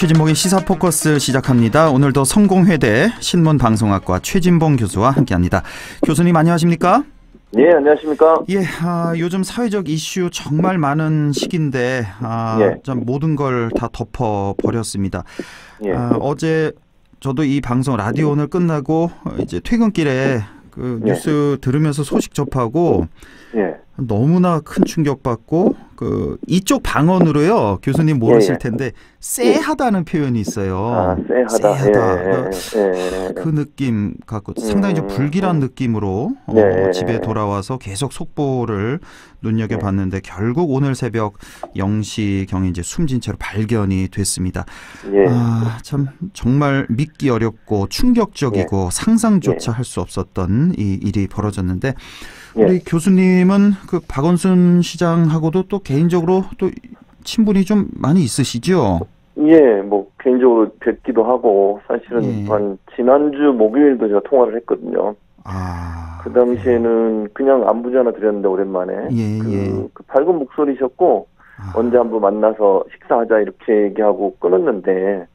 최진봉의 시사 포커스 시작합니다. 오늘도 성공회대 신문방송학과 최진봉 교수와 함께합니다. 교수님 안녕하십니까? 예, 안녕하십니까? 예, 아, 요즘 사회적 이슈 정말 많은 시기인데 아, 예. 좀 모든 걸 다 덮어 버렸습니다. 예. 아, 어제 저도 이 방송 라디오 오늘 끝나고 이제 퇴근길에 그 예. 뉴스 들으면서 소식 접하고 예. 너무나 큰 충격받고 그 이쪽 방언으로요 교수님 모르실 예, 예. 텐데 쎄하다는 표현이 있어요. 아, 쎄하다. 쎄하다. 예, 예, 예. 그 느낌 갖고 상당히 좀 음, 불길한 음. 느낌으로 어, 네. 집에 돌아와서 계속 속보를 눈여겨 봤는데 결국 오늘 새벽 0시 경에 이제 숨진 채로 발견이 됐습니다. 예. 아, 참 정말 믿기 어렵고 충격적이고 상상조차 할 수 없었던 이 일이 벌어졌는데 예. 우리 교수님은 그 박원순 시장하고도 또 개인적으로 또 친분이 좀 많이 있으시죠? 예, 뭐, 개인적으로 뵙기도 하고, 사실은 예. 한, 지난주 목요일도 제가 통화를 했거든요. 아, 그 당시에는 그냥 안부 전화 드렸는데, 오랜만에. 예, 그, 예. 그 밝은 목소리셨고, 아, 언제 한번 만나서 식사하자, 이렇게 얘기하고 끊었는데,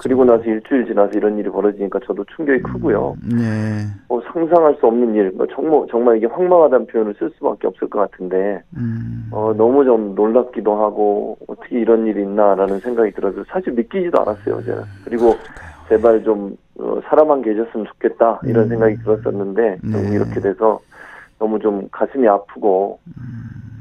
그리고 나서 일주일 지나서 이런 일이 벌어지니까 저도 충격이 크고요. 네, 뭐 상상할 수 없는 일, 뭐 정말, 정말 이게 황망하다는 표현을 쓸 수밖에 없을 것 같은데, 음, 어, 너무 좀 놀랍기도 하고, 어떻게 이런 일이 있나라는 생각이 들어서 사실 믿기지도 않았어요, 제가. 그리고 제발 좀, 어, 사람만 계셨으면 좋겠다, 이런 음. 생각이 들었었는데, 좀 네. 이렇게 돼서 너무 좀 가슴이 아프고,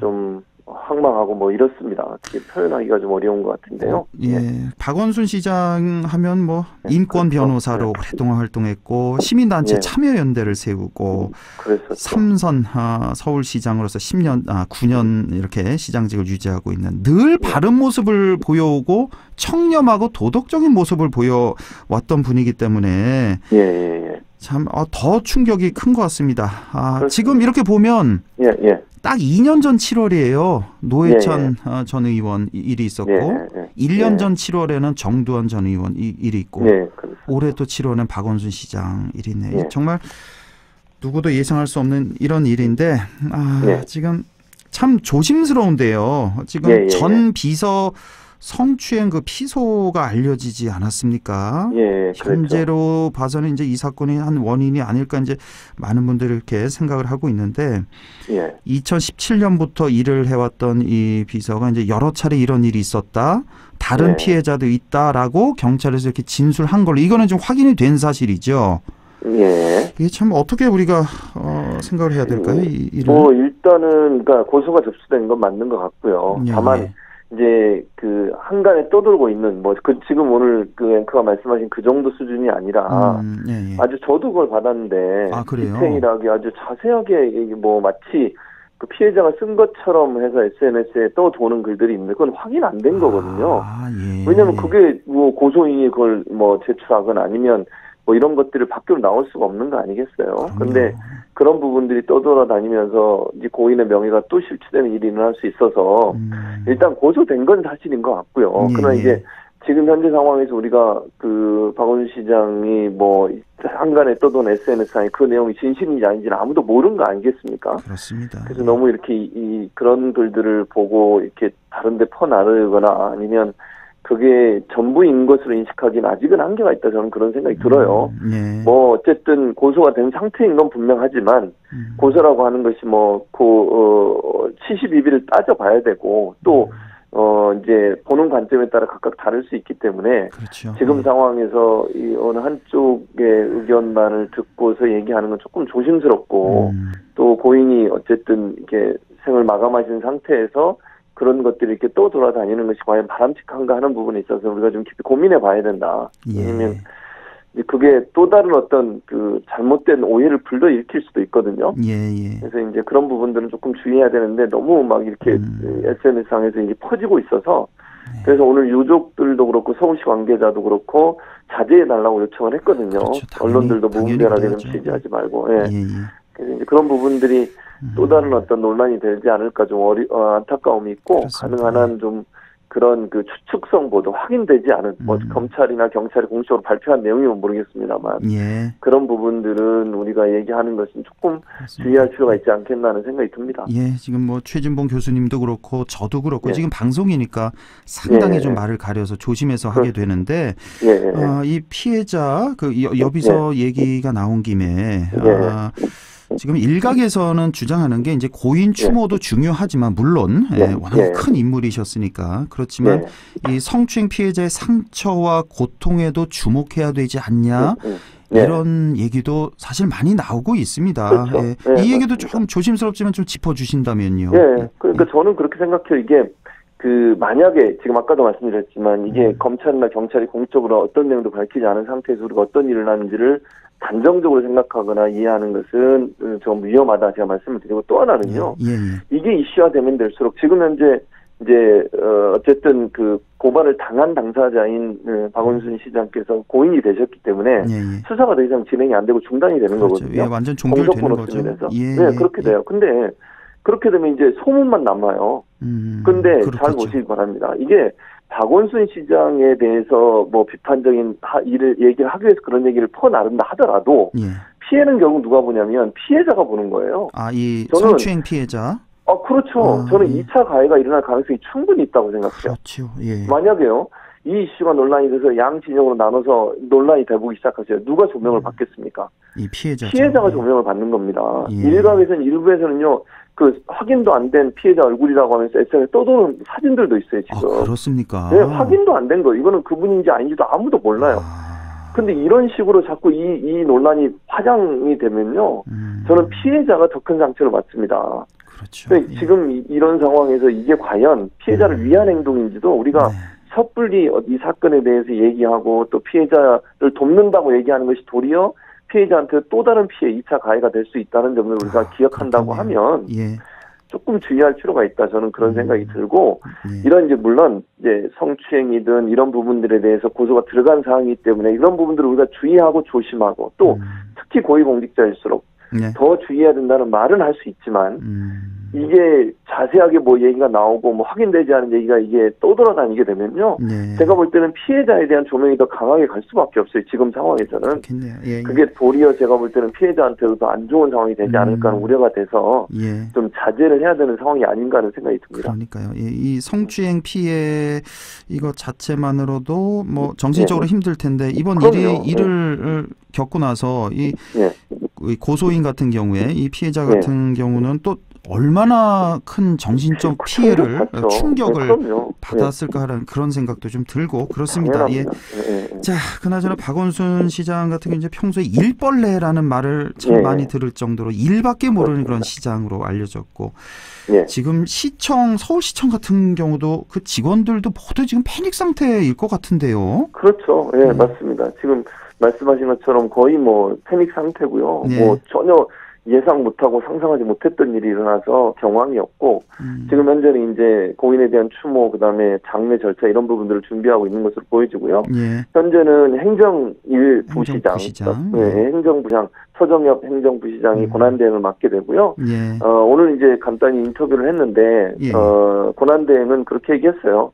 좀 황망하고 뭐 이렇습니다. 어떻게 표현하기가 좀 어려운 것 같은데요. 예, 박원순 시장 하면 뭐 인권 그렇죠. 변호사로 네. 오랫동안 활동했고 시민단체 예. 참여연대를 세우고 그랬었죠. 삼선 아, 서울시장으로서 10년, 아 9년 이렇게 시장직을 유지하고 있는 늘 예. 바른 모습을 보여오고 청렴하고 도덕적인 모습을 보여왔던 분이기 때문에 예, 예, 예. 참더 충격이 큰 것 같습니다. 아, 그렇습니다. 지금 이렇게 보면 예, 예. 딱 2년 전 7월이에요. 노회찬 어, 전 의원 이- 일이 있었고 예, 예, 예. 1년 예. 전 7월에는 정두환 전 의원 이 일이 있고 예. 올해 또 7월은 박원순 시장 일이네. 예. 정말 누구도 예상할 수 없는 이런 일인데 아, 예. 지금 참 조심스러운데요. 지금 예, 예, 전 비서 성추행 그 피소가 알려지지 않았습니까? 예, 예, 그렇죠. 현재로 봐서는 이제 이 사건이 한 원인이 아닐까 이제 많은 분들이 이렇게 생각을 하고 있는데 예, 2017년부터 일을 해왔던 이 비서가 이제 여러 차례 이런 일이 있었다. 다른 네. 피해자도 있다라고 경찰에서 이렇게 진술한 걸로 이거는 좀 확인이 된 사실이죠. 예. 이게 참 어떻게 우리가 어, 생각을 해야 될까요? 이 일을. 뭐 일단은 그러니까 고소가 접수된 건 맞는 것 같고요. 예, 다만 예. 이제 그 한간에 떠돌고 있는 뭐 그 지금 오늘 그 앵커가 말씀하신 그 정도 수준이 아니라 음, 예, 예. 아주 저도 그걸 받았는데 아? 디테일하게 아주 자세하게 뭐 마치 그 피해자가 쓴 것처럼 해서 SNS에 떠도는 글들이 있는데 그건 확인 안 된 거거든요. 아, 예. 왜냐면 그게 뭐 고소인이 그걸 뭐 제출하거나 아니면 뭐 이런 것들을 밖으로 나올 수가 없는 거 아니겠어요. 근데 그런 부분들이 떠돌아다니면서 이제 고인의 명예가 또 실추되는 일이 일어날 수 있어서 음, 일단 고소된 건 사실인 것 같고요. 예, 그러나 예. 이제 지금 현재 상황에서 우리가 그 박원순 시장이 뭐 한간에 떠도는 SNS상에 그 내용이 진실인지 아닌지는 아무도 모르는 거 아니겠습니까? 그렇습니다. 그래서 너무 이렇게 이, 이 그런 글들을 보고 이렇게 다른데 퍼나르거나 아니면 그게 전부인 것으로 인식하기는 아직은 한계가 있다 저는 그런 생각이 들어요. 음, 예. 뭐 어쨌든 고소가 된 상태인 건 분명하지만 음, 고소라고 하는 것이 뭐그 어, 72비를 따져봐야 되고 또 어, 이제 보는 관점에 따라 각각 다를 수 있기 때문에 그렇죠. 지금 예. 상황에서 이 어느 한쪽의 의견만을 듣고서 얘기하는 건 조금 조심스럽고 음, 또 고인이 어쨌든 이렇게 생을 마감하신 상태에서 그런 것들이 이렇게 또 돌아다니는 것이 과연 바람직한가 하는 부분에 있어서 우리가 좀 깊이 고민해 봐야 된다. 예. 왜냐면 이제 그게 또 다른 어떤 그 잘못된 오해를 불러일으킬 수도 있거든요. 예, 예. 그래서 이제 그런 부분들은 조금 주의해야 되는데 너무 막 이렇게 음. SNS상에서 이게 퍼지고 있어서 네. 그래서 오늘 유족들도 그렇고 서울시 관계자도 그렇고 자제해 달라고 요청을 했거든요. 그렇죠. 당연히, 언론들도 무분별하게 좀. 취재하지 말고. 예. 예, 예. 그래서 이제 그런 부분들이 음. 또 다른 어떤 논란이 되지 않을까 좀 어리, 어, 안타까움이 있고 그렇습니다. 가능한 한 좀 그런 그 추측성 보도 확인되지 않은 뭐 음. 검찰이나 경찰이 공식적으로 발표한 내용이면 모르겠습니다만 예. 그런 부분들은 우리가 얘기하는 것은 조금 그렇습니다. 주의할 필요가 있지 않겠나 하는 생각이 듭니다. 예, 지금 뭐 최진봉 교수님도 그렇고 저도 그렇고 예. 지금 방송이니까 상당히 예, 좀 예. 말을 가려서 조심해서 하게 되는데 예, 예, 예. 어, 이 피해자 그 여- 여기서 얘기가 나온 김에 아, 지금 일각에서는 주장하는 게 이제 고인 추모도 중요하지만 물론 예, 예, 워낙 예. 큰 인물이셨으니까 그렇지만 예. 이 성추행 피해자의 상처와 고통에도 주목해야 되지 않냐. 예. 이런 얘기도 사실 많이 나오고 있습니다. 그렇죠. 예. 예, 이 얘기도. 조금 조심스럽지만 좀 짚어주신다면요. 예, 그러니까 저는 그렇게 생각해요. 이게 그 만약에 지금 아까도 말씀드렸지만 이게 음. 검찰이나 경찰이 공적으로 어떤 내용도 밝히지 않은 상태에서 우리가 어떤 일을 하는지를 단정적으로 생각하거나 이해하는 것은 음, 좀 위험하다 제가 말씀을 드리고 또 하나는요. 예, 예. 이게 이슈화되면 될수록 지금 현재 이제 어 어쨌든 그 고발을 당한 당사자인 어, 박원순 시장께서 고인이 되셨기 때문에 예, 예. 수사가 더 이상 진행이 안 되고 중단이 되는 그렇죠. 거거든요. 예, 완전 종결되는 거죠. 예, 네, 예, 그렇게 예. 돼요. 근데 그렇게 되면 이제 소문만 남아요. 음, 근데 잘 그렇겠죠. 보시기 바랍니다. 이게 박원순 시장에 대해서 뭐 비판적인 하- 일을 얘기를 하기 위해서 그런 얘기를 퍼나른다 하더라도 예. 피해는 결국 누가 보냐면 피해자가 보는 거예요. 아, 이 저는- 성추행 피해자. 아, 그렇죠. 아, 저는 예. 2차 가해가 일어날 가능성이 충분히 있다고 생각해요. 그렇죠. 예. 만약에요. 이 이슈가 논란이 돼서 양 진영으로 나눠서 논란이 되보기 시작하세요. 누가 조명을 음. 받겠습니까? 이 피해자. 피해자가 조명을 받는 겁니다. 예. 일각에서는 일부에서는요. 그 확인도 안 된 피해자 얼굴이라고 하면서 SNS에 떠도는 사진들도 있어요, 아, 지금. 그렇습니까? 네, 확인도 안 된 거. 이거는 그분인지 아닌지도 아무도 몰라요. 아, 근데 이런 식으로 자꾸 이, 이 논란이 화장이 되면요. 음, 저는 피해자가 더 큰 상처를 받습니다. 그렇죠. 예. 지금 이- 이런 상황에서 이게 과연 피해자를 음. 위한 행동인지도 우리가 네. 섣불리 어, 이 사건에 대해서 얘기하고 또 피해자를 돕는다고 얘기하는 것이 도리어 피해자한테 또 다른 피해, 2차 가해가 될 수 있다는 점을 우리가 아, 기억한다고 그렇겠네요. 하면 예. 조금 주의할 필요가 있다. 저는 그런 음. 생각이 들고 예. 이런 이제 물론 이제 성추행이든 이런 부분들에 대해서 고소가 들어간 사항이기 때문에 이런 부분들을 우리가 주의하고 조심하고 또 음, 특히 고위공직자일수록 네. 더 주의해야 된다는 말은 할 수 있지만 음, 이게 자세하게 뭐 얘기가 나오고 뭐 확인되지 않은 얘기가 이게 떠돌아다니게 되면요. 네. 제가 볼 때는 피해자에 대한 조명이 더 강하게 갈 수밖에 없어요. 지금 상황에서는. 예. 예. 그게 도리어 제가 볼 때는 피해자한테도 더 안 좋은 상황이 되지 않을까 하는 음. 우려가 돼서 예. 좀 자제를 해야 되는 상황이 아닌가 하는 생각이 듭니다. 그러니까요. 예, 이 성추행 피해 이거 자체만으로도 뭐 정신적으로 힘들 텐데 이번 네. 그럼요. 일이 일을 겪고 나서 이 예. 이 고소인 같은 경우에 이 피해자 네. 같은 경우는 또 얼마나 큰 정신적 피해를 충격받죠. 네, 충격을 그럼요. 받았을까 하는 그런 생각도 좀 들고 예, 그렇습니다. 예. 예, 예. 자, 그나저나 박원순 시장 같은 경우 이제 평소에 일벌레라는 말을 참 예. 많이 들을 정도로 일밖에 모르는 그런. 시장으로 알려졌고 예. 지금 시청 서울시청 같은 경우도 그 직원들도 모두 지금 패닉 상태일 것 같은데요. 그렇죠. 예, 음. 맞습니다. 지금 말씀하신 것처럼 거의 뭐 패닉 상태고요. 네. 뭐 전혀 예상 못하고 상상하지 못했던 일이 일어나서 경황이었고 음, 지금 현재는 이제 고인에 대한 추모 그다음에 장례 절차 이런 부분들을 준비하고 있는 것으로 보여지고요. 예. 현재는 행정 일 부시장, 행정부시장. 네, 행정부장 서정엽 행정부시장이 음. 권한대행을 맡게 되고요. 예. 어, 오늘 이제 간단히 인터뷰를 했는데 예. 어, 권한대행은 그렇게 얘기했어요.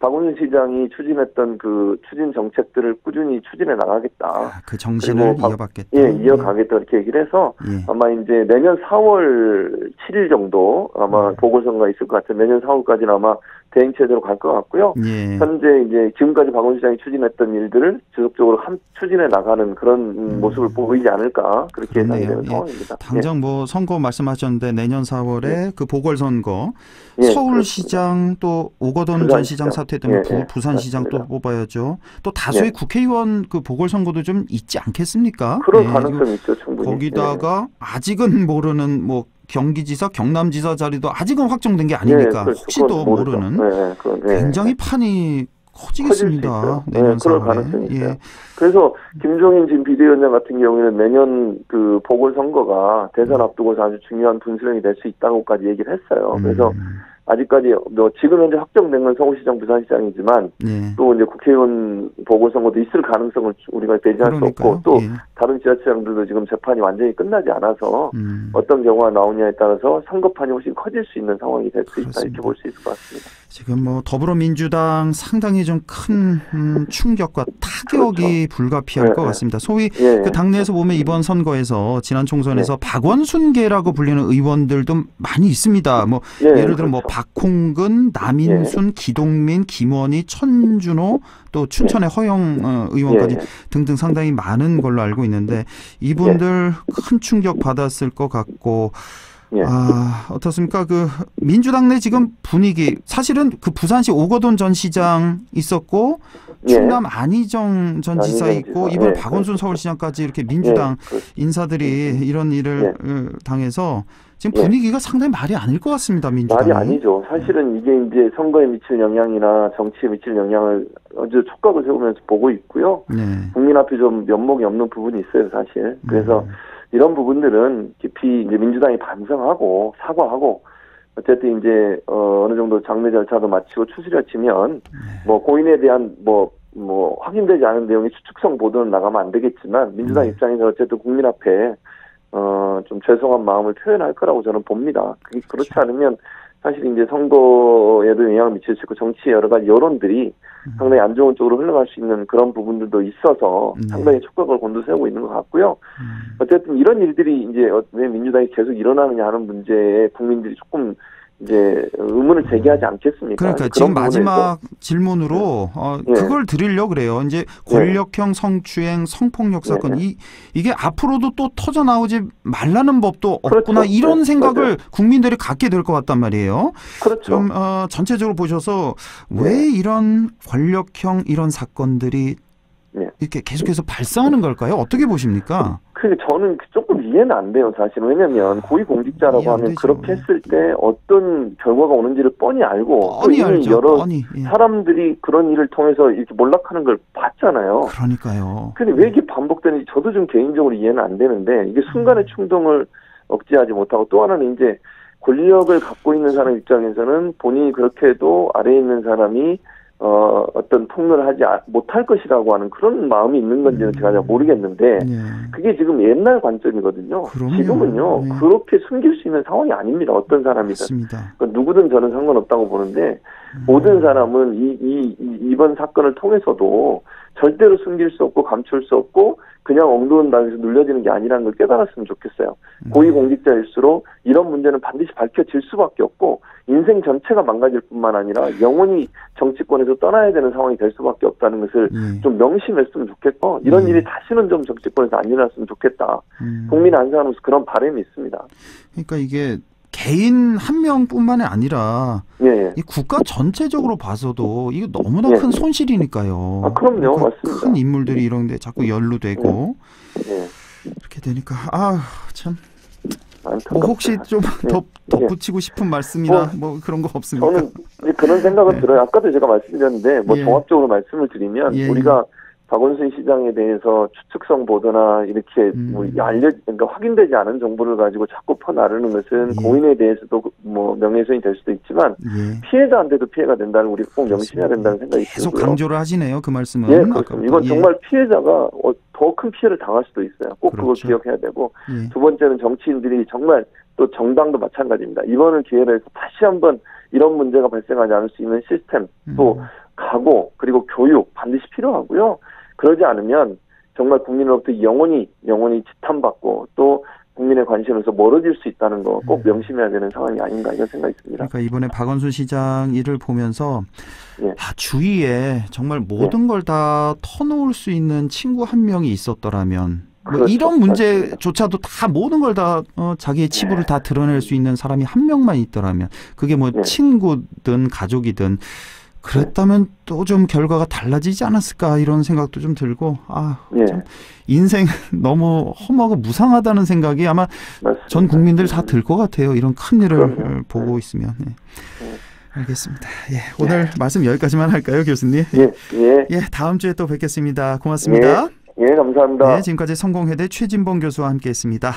박원순 시장이 추진했던 그 추진 정책들을 꾸준히 추진해 나가겠다. 아, 그 정신을 박- 이어받겠다. 예, 이어가겠다 이렇게 얘기를 해서 예. 아마 이제 내년 4월 7일 정도 아마 음. 보궐선거가 있을 것 같아요. 내년 4월까지는 아마 대행 체제로 갈 것 같고요. 예. 현재 이제 지금까지 박원순 시장이 추진했던 일들을 지속적으로 함 추진해 나가는 그런 음, 모습을 보이지 않을까 그렇게 예상이 그러네요. 되는 예. 상황입니다. 당장 뭐 선거 말씀하셨는데 내년 4월에 그 보궐선거 예, 예, 서울시장 또 오거돈 전 부산시장. 시장 사태 때문에 예, 부, 예, 부산시장 또 맞습니다. 뽑아야죠. 또 다수의 예. 국회의원 그 보궐선거도 좀 있지 않겠습니까? 그런 예, 가능성이 있죠 충분히. 거기다가 아직은 모르는 뭐 경기지사, 경남지사 자리도 아직은 확정된 게 아니니까 그렇죠. 혹시 또 그건 모르죠. 모르는 예, 예, 그건, 예. 굉장히 판이 커질 수 커지겠습니다. 내년 네, 그럴 4월에. 가능성이 있어요. 예. 그래서 김종인 지금 비대위원장 같은 경우에는 내년 그 보궐선거가 대선 앞두고서 아주 중요한 분수령이 될 수 있다고까지 얘기를 했어요. 그래서 음, 아직까지 뭐 지금 현재 확정된 건 서울시장, 부산시장이지만 예. 또 이제 국회의원 보궐선거도 있을 가능성을 우리가 배제할 수. 없고 또 예. 다른 지자체장들도 지금 재판이 완전히 끝나지 않아서 음. 어떤 경우가 나오냐에 따라서 선거판이 훨씬 커질 수 있는 상황이 될 수 있다 이렇게. 볼 수 있을 것 같습니다. 지금 뭐 더불어민주당 상당히 좀큰 음, 충격과 타격이 그렇죠. 불가피할 네, 것 네. 같습니다. 소위 예, 그 당내에서 보면 이번 선거에서 지난 총선에서 박원순계라고 불리는 의원들도 많이 있습니다. 뭐 예, 예를 들어 뭐 그렇죠. 박홍근, 남인순, 기동민, 김원희, 천준호 또 춘천의 허영 어, 의원까지 예. 등등 상당히 많은 걸로 알고 있는데 이분들 큰 충격 받았을 것 같고 예. 아 어떻습니까 그 민주당 내 지금 분위기 사실은 그 부산시 오거돈 전 시장 있었고 예. 충남 안희정 전 지사 있고 지사. 이번 예, 박원순 그렇죠. 서울시장까지 이렇게 민주당 예, 그- 인사들이 이런 일을 어, 당해서 지금 예. 분위기가 상당히 말이 아닐 것 같습니다 민주당이. 말이 아니죠. 사실은 이게 이제 선거에 미칠 영향이나 정치에 미칠 영향을 아주 촉각을 세우면서 보고 있고요. 네. 국민 앞에 좀 면목이 없는 부분이 있어요, 사실. 그래서 음. 이런 부분들은 깊이 이제 민주당이 반성하고 사과하고 어쨌든 이제 어, 어느 정도 장례 절차도 마치고 추스려지면 네. 뭐 고인에 대한 뭐뭐 확인되지 않은 내용의 추측성 보도는 나가면 안 되겠지만 민주당 네. 입장에서 어쨌든 국민 앞에 어 좀 죄송한 마음을 표현할 거라고 저는 봅니다. 그게 그렇지 않으면 사실 이제 선거에도 영향을 미칠 수 있고 정치의 여러 가지 여론들이 음. 상당히 안 좋은 쪽으로 흘러갈 수 있는 그런 부분들도 있어서 네. 상당히 촉각을 곤두세우고 있는 것 같고요. 음. 어쨌든 이런 일들이 이제 어- 왜 민주당이 계속 일어나느냐 하는 문제에 국민들이 조금 이제 의문을 제기하지 않겠습니까? 그러니까 지금 마지막 질문으로 어, 예. 그걸 드리려 고 그래요. 이제 권력형 성추행, 성폭력 사건 네. 이 이게 앞으로도 또 터져 나오지 말라는 법도 그렇죠. 없구나 이런 네, 생각을. 국민들이 갖게 될 것 같단 말이에요. 그렇죠. 좀 어, 전체적으로 보셔서 왜 네. 이런 권력형 이런 사건들이 네. 이렇게 계속해서 발생하는 걸까요? 어떻게 보십니까? 그 저는 조금 이해는 안 돼요, 사실. 왜냐면 고위공직자라고 하면 되죠. 그렇게 했을 때 어떤 결과가 오는지를 뻔히 알고 또 뻔히 이미 알죠. 여러 뻔히. 예. 사람들이 그런 일을 통해서 이렇게 몰락하는 걸 봤잖아요. 그러니까요. 근데 왜 이게 반복되는지 저도 좀 개인적으로 이해는 안 되는데 이게 순간의 충동을 억제하지 못하고 또 하나는 이제 권력을 갖고 있는 사람 입장에서는 본인이 그렇게 해도 아래에 있는 사람이 어 어떤 폭로를 하지 아- 못할 것이라고 하는 그런 마음이 있는 건지는 제가 잘 모르겠는데 예. 그게 지금 옛날 관점이거든요. 그럼요. 지금은요 네. 그렇게 숨길 수 있는 상황이 아닙니다. 어떤 사람이든. 그러니까 누구든 저는 상관없다고 보는데 음. 모든 사람은 이, 이, 이- 이번 사건을 통해서도 절대로 숨길 수 없고 감출 수 없고 그냥 엉뚱한 당에서 눌려지는 게 아니라는 걸 깨달았으면 좋겠어요. 음. 고위공직자일수록 이런 문제는 반드시 밝혀질 수밖에 없고 인생 전체가 망가질 뿐만 아니라 영원히 정치권에서 떠나야 되는 상황이 될 수밖에 없다는 것을 예. 좀 명심했으면 좋겠고 이런 음. 일이 다시는 좀 정치권에서 안 일어났으면 좋겠다. 음. 국민 안사하면서 그런 바람이 있습니다. 그러니까 이게 개인 한 명뿐만이 아니라 예, 예. 이 국가 전체적으로 봐서도 이거 너무나 예. 큰 손실이니까요. 아, 그럼요. 그러니까 맞습니다. 큰 인물들이 이런데 자꾸 연루되고 예. 이렇게 되니까 아 참 뭐 안타깝습니다. 혹시 좀 예. 덧, 덧붙이고 싶은 말씀이나 뭐 그런 거 없습니까? 저는 그런 생각은 네. 들어요. 아까도 제가 말씀드렸는데 뭐 예. 종합적으로 말씀을 드리면 예, 우리가 박원순 시장에 대해서 추측성 보도나 이렇게 음. 뭐 알려 그러니까 확인되지 않은 정보를 가지고 자꾸 퍼나르는 것은 예. 고인에 대해서도 뭐 명예훼손이 될 수도 있지만 예. 피해자한테도 피해가 된다는 우리 꼭 명심해야 된다는 생각이 계속 들고요. 강조를 하시네요. 그 말씀은. 예. 그렇습니다. 이건 예. 정말 피해자가 더 큰 피해를 당할 수도 있어요. 꼭 그걸 그렇죠. 기억해야 되고 예. 두 번째는 정치인들이 정말 또 정당도 마찬가지입니다. 이번을 기회로 해서 다시 한번 이런 문제가 발생하지 않을 수 있는 시스템 또 음. 각오 그리고 교육 반드시 필요하고요. 그러지 않으면 정말 국민으로부터 영원히 영원히 지탄받고 또 국민의 관심에서 멀어질 수 있다는 거꼭 음. 명심해야 되는 상황이 아닌가 이런 생각이 듭니다. 그러니까 이번에 박원순 시장 일을 보면서 예. 아, 주위에 정말 모든 걸다 터놓을 수 있는 친구 한 명이 있었더라면 뭐 그렇죠. 이런 문제조차도 다 모든 걸 다 어, 자기의 치부를 다 드러낼 수 있는 사람이 한 명만 있더라면 그게 뭐 네. 친구든 가족이든 그랬다면 또 좀 결과가 달라지지 않았을까 이런 생각도 좀 들고 아 예, 참 인생 너무 험하고 무상하다는 생각이 아마 맞습니다. 전 국민들 다 들 것 같아요. 이런 큰 일을 그럼요. 보고 있으면. 네. 네. 알겠습니다. 예, 오늘 말씀 여기까지만 할까요, 교수님? 예, 예, 예, 다음 주에 또 뵙겠습니다. 고맙습니다. 예, 감사합니다. 네, 지금까지 성공회대 최진봉 교수와 함께했습니다.